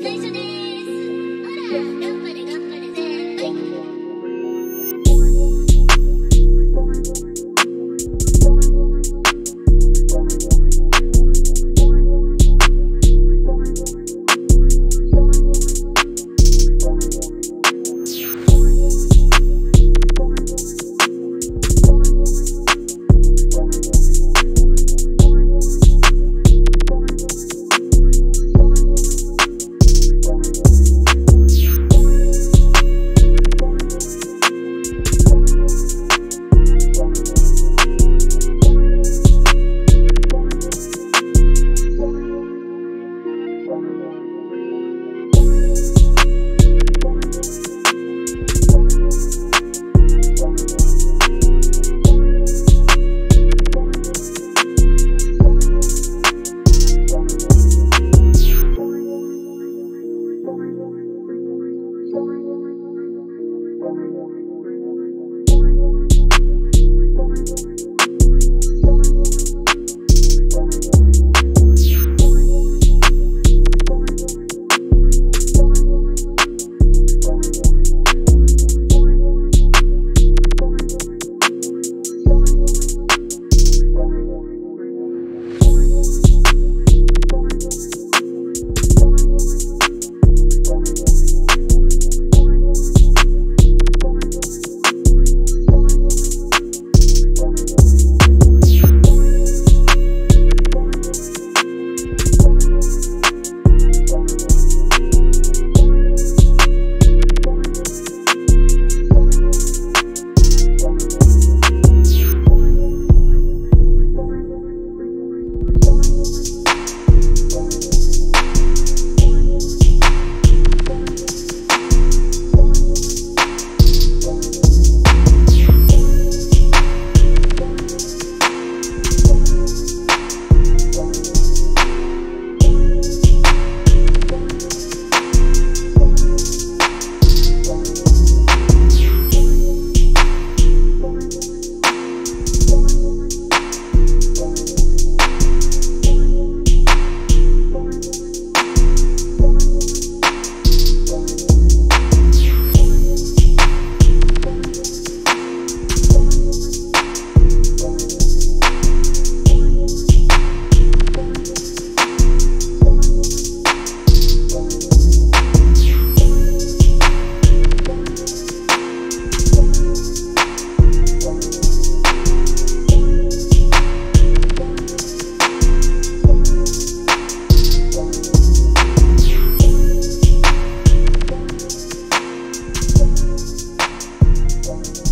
Place you